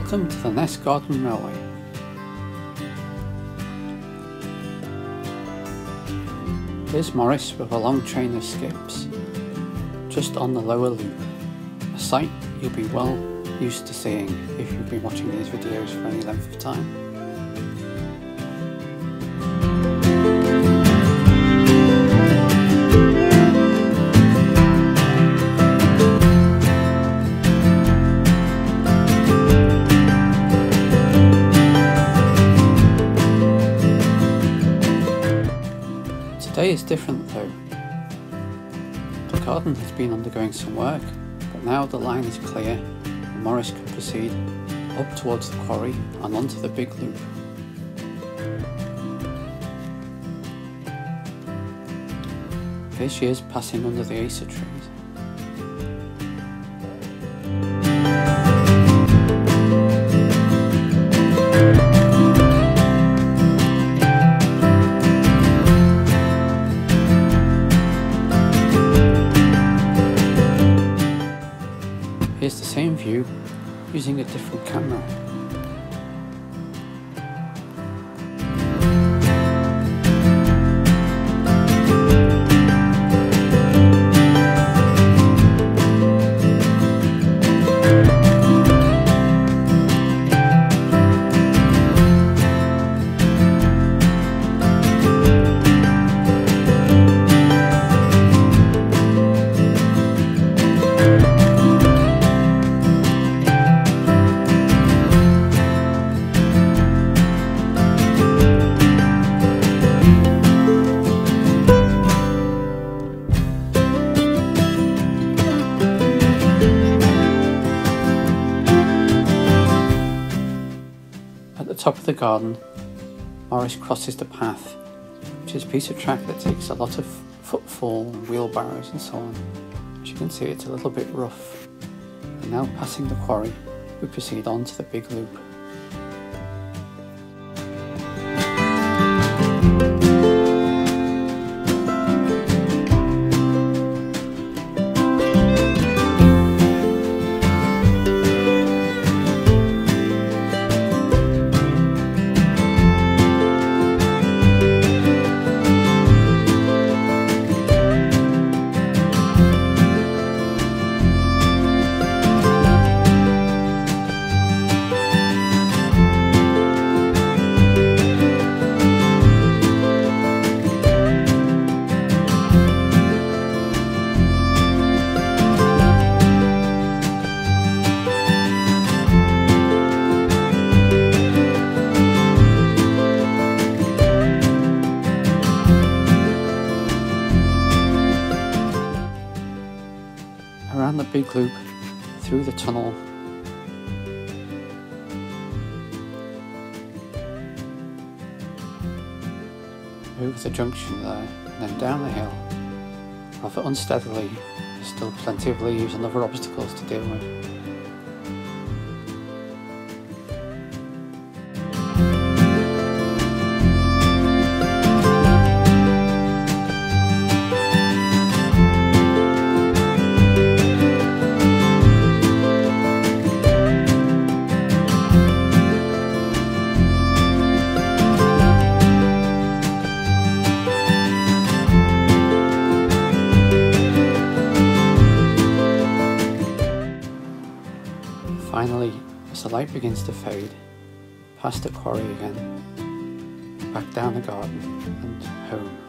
Welcome to the Ness Garden Railway. Here's Morys with a long train of skips, just on the lower loop, a sight you'll be well used to seeing if you've been watching these videos for any length of time. Today is different though. The garden has been undergoing some work, but now the line is clear and Morys can proceed up towards the quarry and onto the big loop. She is passing under the Acer trees. Using a different camera. Top of the garden, Morys crosses the path, which is a piece of track that takes a lot of footfall wheelbarrows and so on. As you can see, it's a little bit rough. And now passing the quarry, we proceed on to the big loop. The big loop, through the tunnel. Over the junction there, and then down the hill. Rather unsteadily, still plenty of leaves and other obstacles to deal with. Finally, as the light begins to fade, past the quarry again, back down the garden and home.